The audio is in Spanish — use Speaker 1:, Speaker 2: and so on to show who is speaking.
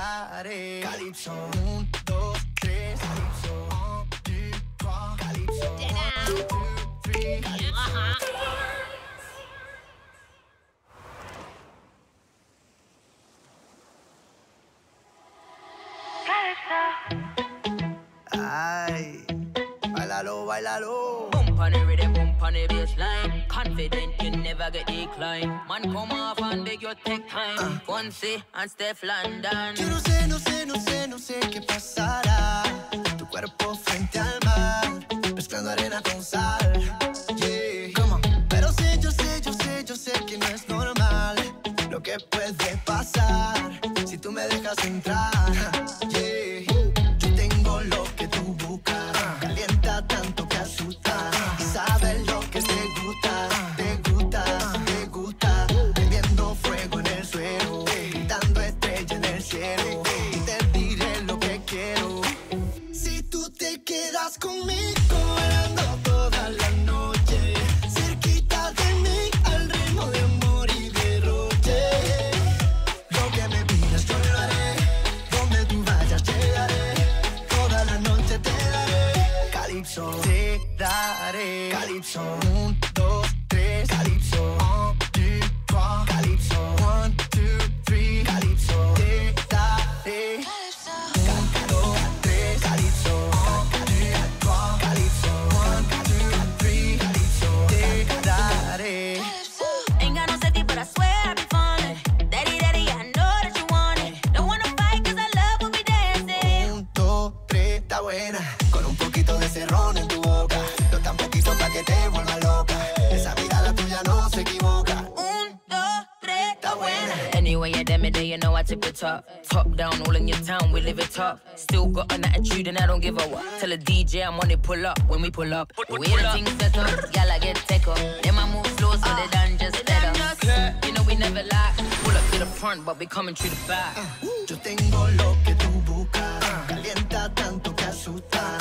Speaker 1: daré. Calypso, un, dos, tres. Calypso, un, two, trois. Calypso. Ay, bailalo, bailalo.
Speaker 2: Boom on the bassline. Confident you never get decline. Man, come off and beg your take time. Fonse and Steph London.
Speaker 1: Yo no sé, no sé, no sé, no sé qué pasará. Tu cuerpo frente al mar, mezclando arena con sal. Yeah. Pero sé, yo sé, yo sé, yo sé que no es normal lo que puede pasar si tú me dejas entrar. Cielo. Y te diré lo que quiero. Si tú te quedas conmigo, bailando toda la noche, cerquita de mí, al ritmo de amor y derroche. Lo que me pidas yo lo haré, donde tú vayas llegaré, toda la noche te daré. Calypso, te daré. Calypso, un poquito de cerrón en tu boca. No tan poquito para que te vuelva loca. Esa mirada tuya no se equivoca.
Speaker 2: Un, dos, tres, está buena. Anyway, yeah, damn it, you know I tip the top. Top down, all in your town, we live it top. Still got an attitude and I don't give a what. Tell a DJ I'm on it, pull up when we pull up. We ain't a thing set up, y'all I get take up. Them I move slow, so they done just better. You know we never lie. Pull up to the front, but we coming through the back.
Speaker 1: Ah, yo tengo lo que tú buscas. Calienta tanto que asusta. Y sabes lo